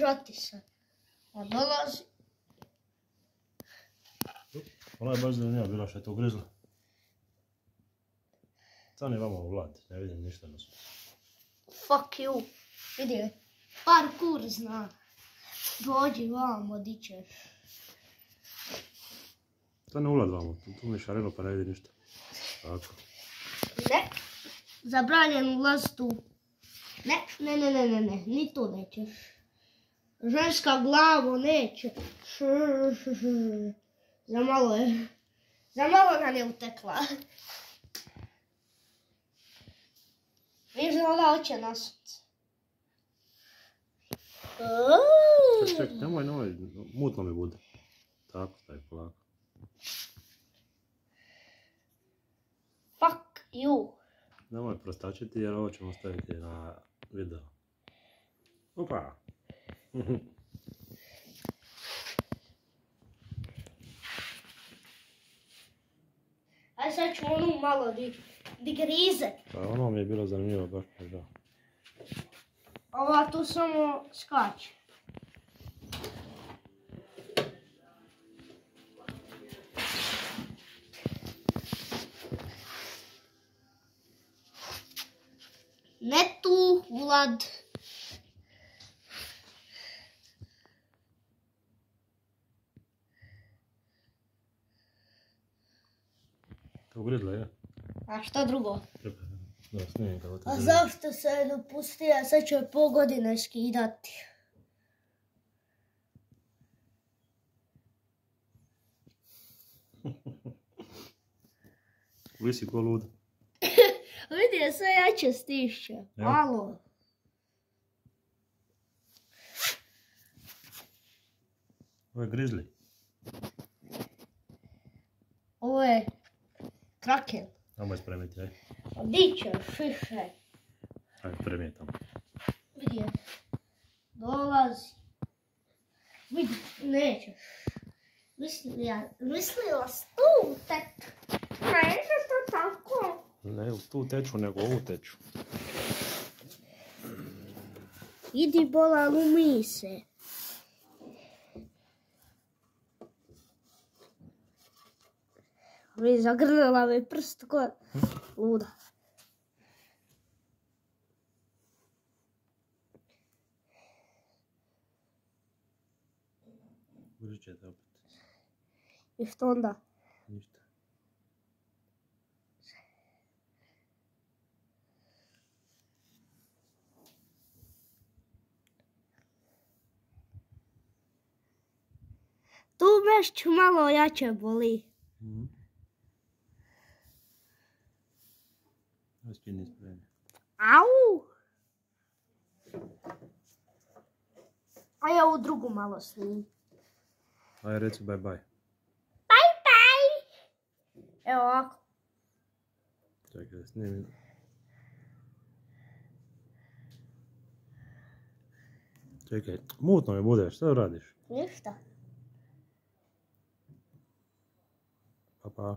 Žati se. A dolazi. Ona je baš zanimljiva bila što je to ugrizla. Sad je vama u vlad, ne vidim ništa na svu. Fuck you. Vidi, parkour zna. Dođi vamo, di ćeš. Sad ne ulad vamo, tu, mi je šarilo pa ne vidim ništa. Tako. Ne. Zabranjen ulaz tu. Ne, ne, ne, ne, ne, ne, ni tu nećeš. Ženska glavo neće. Š, š, š. Za malo je. Za malo nam je utekla. Viš da ona hoće nasuc. Ček, ček, nemoj, nemoj, mutno mi bude. Tako, staj polako. Fuck you. Nemoj prostačiti jer ovo ćemo staviti na video. Opa! Aj sad ću onu malo di, di grize. Pa ono mi je bilo zanimljivo, baš žao. Ova tu samo skače. Ne tu, Vlad. Ugrizla je? A šta drugo? Da snijem kako to A zašto se je dopustila? Sad ću je pol godine skidati. Visi ko luda. Vidi je sve jače stišće. Malo. Ovo je grizli. Ovo je kraken. Nemoj spremiti, aj. A di ćeš više? Aj, spremi je tamo. Vidi je. Dolazi. Vidi, nećeš. Mislila, mislila s tu tek. Neće to tako. Ne u tu teču, nego u ovu teču. Idi bola lumi se. Vi zagrnula mi prst ko luda. Će te opet. I što onda? Ništa. Tu mešću malo jače boli. Mhm. Ovo spini spremi. Au! A ja ovu drugu malo snimim. Aj, reci bye bye. Bye bye! Evo ovako. Čekaj da snimim. Čekaj, mutno mi bude, što radiš? Ništa. Pa pa.